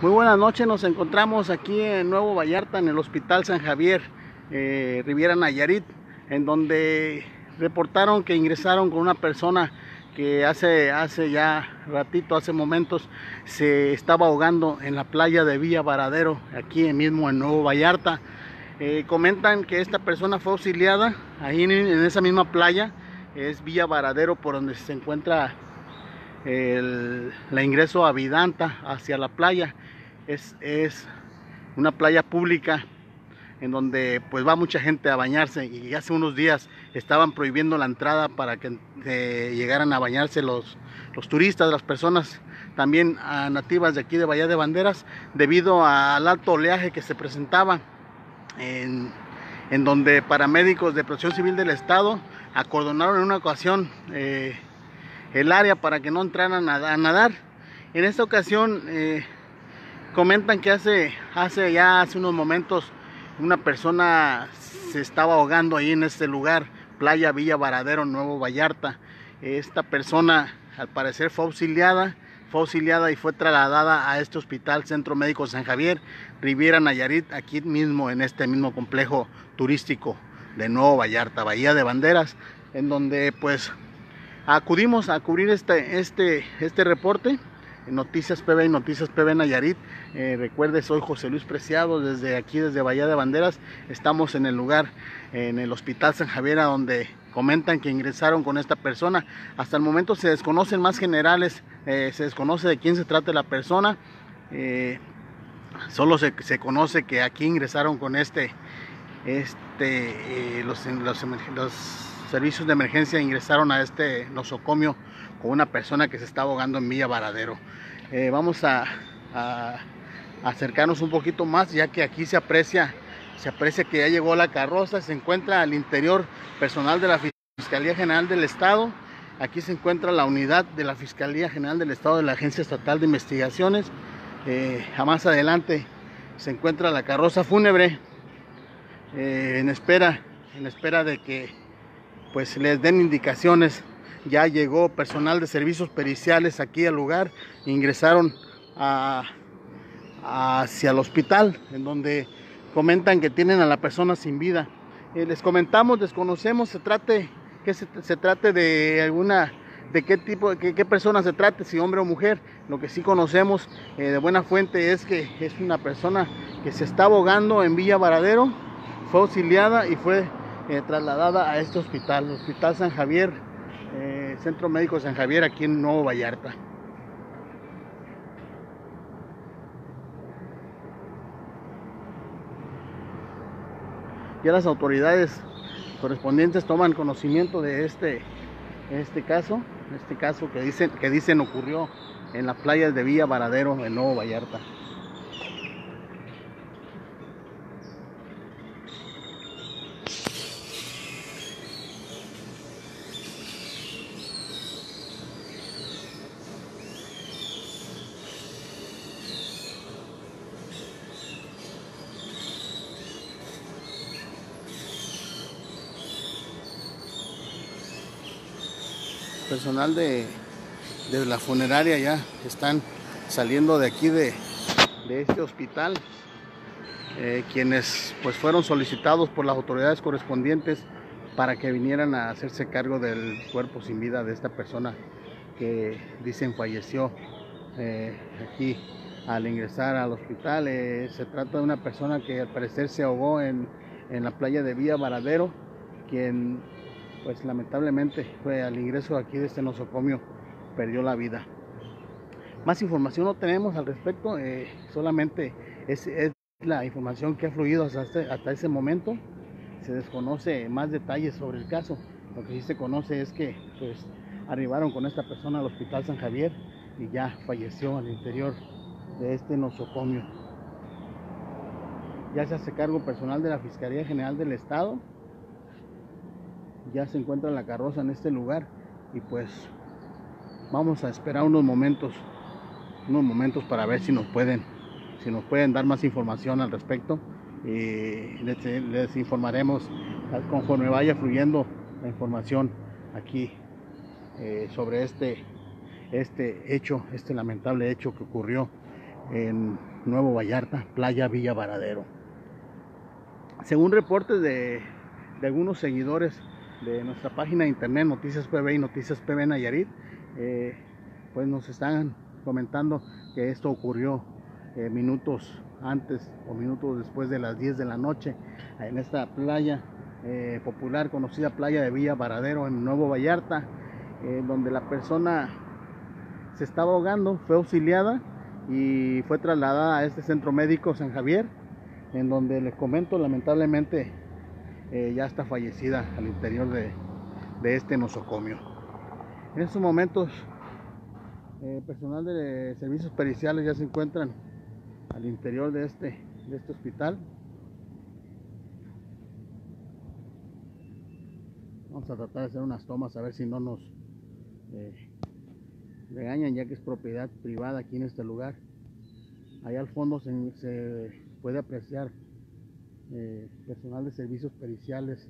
Muy buenas noches, nos encontramos aquí en Nuevo Vallarta, en el Hospital San Javier, eh, Riviera Nayarit, en donde reportaron que ingresaron con una persona que hace, hace ya ratito, hace momentos, se estaba ahogando en la playa de Villa Varadero, aquí mismo en Nuevo Vallarta. Eh, comentan que esta persona fue auxiliada ahí en, en esa misma playa, es Villa Varadero por donde se encuentra el, ingreso a Vidanta hacia la playa. Es, es, una playa pública en donde pues va mucha gente a bañarse y hace unos días estaban prohibiendo la entrada para que llegaran a bañarse los, los turistas, las personas también nativas de aquí de Bahía de Banderas debido al alto oleaje que se presentaba en, en donde paramédicos de protección civil del estado acordonaron en una ocasión eh, el área para que no entraran a, nadar. En esta ocasión eh, comentan que hace, hace ya hace unos momentos una persona se estaba ahogando ahí en este lugar, Playa Villa Varadero, Nuevo Vallarta. Esta persona al parecer fue auxiliada, fue auxiliada y fue trasladada a este hospital Centro Médico San Javier, Riviera Nayarit, aquí mismo en este mismo complejo turístico de Nuevo Vallarta, Bahía de Banderas, en donde pues acudimos a cubrir este, este, este reporte. Noticias PB y Noticias PB Nayarit. Eh, recuerde, soy José Luis Preciado, desde aquí, desde Bahía de Banderas. Estamos en el lugar, en el Hospital San Javier, donde comentan que ingresaron con esta persona. Hasta el momento se desconocen más generales, eh, se desconoce de quién se trata la persona. Eh, solo se, se, conoce que aquí ingresaron con este, este, los, los, los servicios de emergencia ingresaron a este nosocomio con una persona que se está ahogando en Villa Varadero. Eh, vamos a, acercarnos un poquito más ya que aquí se aprecia, se aprecia que ya llegó la carroza, se encuentra al interior personal de la Fiscalía General del Estado. Aquí se encuentra la unidad de la Fiscalía General del Estado de la Agencia Estatal de Investigaciones. Eh, a más adelante se encuentra la carroza fúnebre eh, en espera, en espera de que pues les den indicaciones. Ya llegó personal de servicios periciales aquí al lugar, ingresaron hacia el hospital, en donde comentan que tienen a la persona sin vida. Eh, les comentamos, desconocemos, se trate, que se, trate de alguna, de qué tipo, de qué, persona se trate, si hombre o mujer. Lo que sí conocemos eh, de buena fuente es que es una persona que se está abogando en Villa Varadero, fue auxiliada y fue eh, trasladada a este hospital, Hospital San Javier, eh, Centro Médico San Javier, aquí en Nuevo Vallarta. Ya las autoridades correspondientes toman conocimiento de este, este caso, este caso que dicen, que dicen ocurrió en las playas de Villa Varadero, en Nuevo Vallarta. Personal de, la funeraria ya están saliendo de aquí de, este hospital, eh, quienes pues fueron solicitados por las autoridades correspondientes para que vinieran a hacerse cargo del cuerpo sin vida de esta persona que dicen falleció eh, aquí al ingresar al hospital. Eh, se trata de una persona que al parecer se ahogó en, en la playa de Vía Varadero, quien pues lamentablemente fue al ingreso aquí de este nosocomio perdió la vida. Más información no tenemos al respecto, eh, solamente es, la información que ha fluido hasta, este, hasta ese momento. Se desconoce más detalles sobre el caso. Lo que sí se conoce es que pues arribaron con esta persona al hospital San Javier y ya falleció al interior de este nosocomio. Ya se hace cargo personal de la Fiscalía General del Estado ya se encuentra la carroza en este lugar y pues vamos a esperar unos momentos unos momentos para ver si nos pueden si nos pueden dar más información al respecto y les, informaremos conforme vaya fluyendo la información aquí eh, sobre este este hecho este lamentable hecho que ocurrió en Nuevo Vallarta, Playa Villa Varadero. Según reportes de, algunos seguidores de nuestra página de internet Noticias PB y Noticias PB Nayarit, eh, pues nos están comentando que esto ocurrió eh, minutos antes o minutos después de las 10 de la noche en esta playa eh, popular conocida playa de Villa Varadero en Nuevo Vallarta, donde la persona se estaba ahogando, fue auxiliada y fue trasladada a este centro médico San Javier, en donde les comento lamentablemente eh, ya está fallecida al interior de, este nosocomio. En estos momentos, eh, personal de servicios periciales ya se encuentran al interior de este, de este hospital. Vamos a tratar de hacer unas tomas a ver si no nos eh, regañan ya que es propiedad privada aquí en este lugar. Allá al fondo se, puede apreciar eh, personal de servicios periciales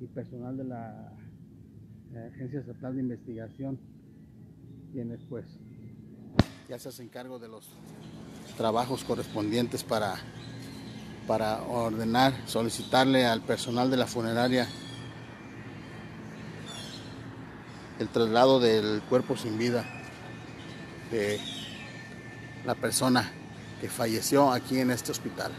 y personal de la Agencia Estatal de Investigación quienes pues ya se hacen cargo de los trabajos correspondientes para, para ordenar, solicitarle al personal de la funeraria el traslado del cuerpo sin vida de la persona que falleció aquí en este hospital.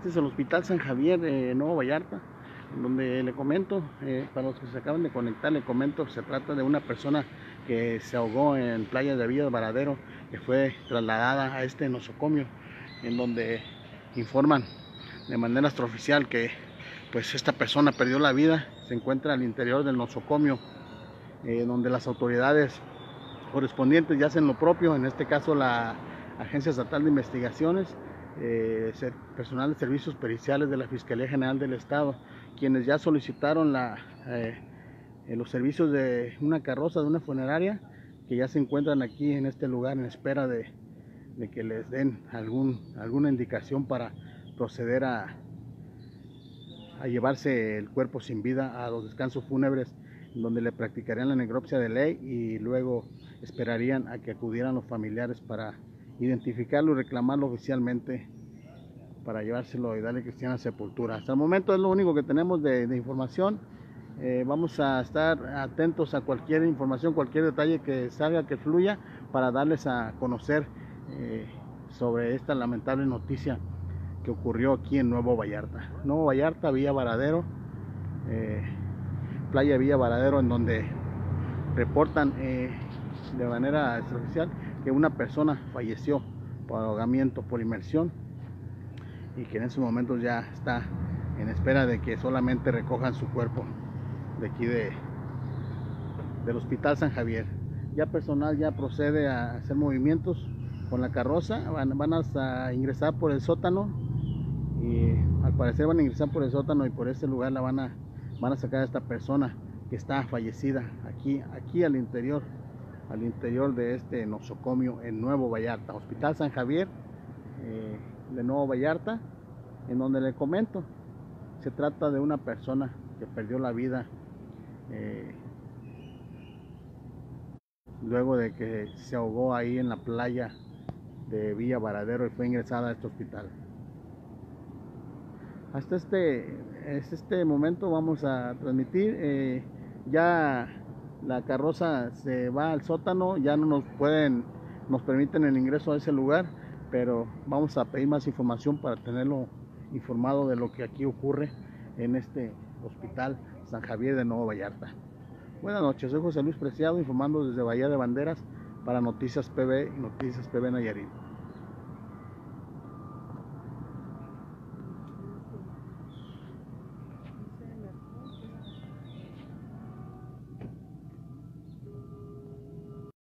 Este es el Hospital San Javier de Nuevo Vallarta, donde le comento, eh, para los que se acaban de conectar, le comento se trata de una persona que se ahogó en playa de Villa Varadero, que fue trasladada a este nosocomio, en donde informan de manera extraoficial que pues esta persona perdió la vida, se encuentra al interior del nosocomio, eh, donde las autoridades correspondientes ya hacen lo propio, en este caso la Agencia Estatal de Investigaciones, eh, personal de servicios periciales de la Fiscalía General del Estado, quienes ya solicitaron eh, los servicios de una carroza, de una funeraria, que ya se encuentran aquí en este lugar en espera de, que les den alguna indicación para proceder a, a llevarse el cuerpo sin vida a los descansos fúnebres donde le practicarían la necropsia de ley y luego esperarían a que acudieran los familiares para identificarlo y reclamarlo oficialmente para llevárselo y darle cristiana sepultura. Hasta el momento es lo único que tenemos de, información. Eh, vamos a estar atentos a cualquier información, cualquier detalle que salga, que fluya, para darles a conocer eh, sobre esta lamentable noticia que ocurrió aquí en Nuevo Vallarta. Nuevo Vallarta, Villa Varadero, eh, Playa Villa Varadero, en donde reportan de manera extraoficial que una persona falleció por ahogamiento, por inmersión y que en estos momentos ya está en espera de que solamente recojan su cuerpo de aquí de del Hospital San Javier. Ya personal ya procede a hacer movimientos con la carroza, van, van a ingresar por el sótano y al parecer van a ingresar por el sótano y por ese lugar la van a, van a sacar a esta persona que está fallecida aquí, aquí al interior al interior de este nosocomio en Nuevo Vallarta, Hospital San Javier eh, de Nuevo Vallarta, en donde le comento, se trata de una persona que perdió la vida eh, luego de que se ahogó ahí en la playa de Villa Varadero y fue ingresada a este hospital. Hasta este, este momento vamos a transmitir eh, ya la carroza se va al sótano, ya no nos pueden, nos permiten el ingreso a ese lugar, pero vamos a pedir más información para tenerlo informado de lo que aquí ocurre en este hospital San Javier de Nuevo Vallarta. Buenas noches, soy José Luis Preciado informando desde Bahía de Banderas para Noticias PB y Noticias PB Nayarit.